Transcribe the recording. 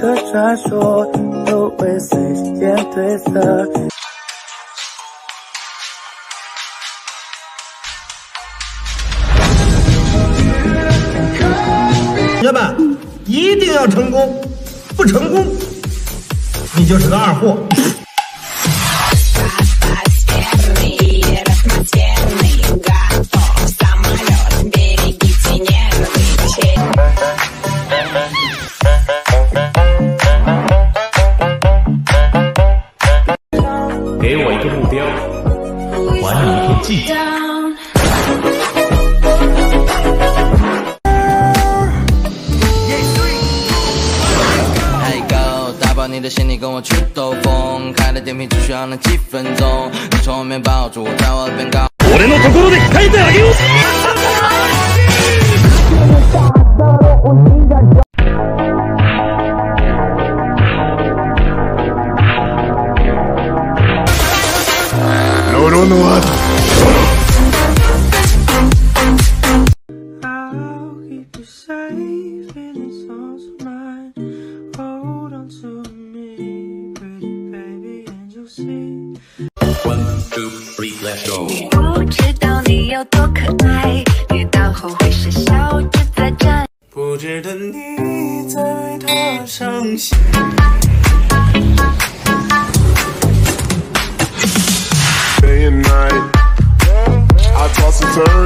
个传说，都会随时间褪色。同学们，一定要成功，不成功，你就是个二货。给我一个目标，还你一片寂静。Hey go，打包你的行李，跟我去兜风。开了电瓶只需要那几分钟。你从后面抱住我，在我耳边高。不知道你有多可爱，遇到后会是笑着再站。不值得你再为他伤心。midnight. I toss and turn.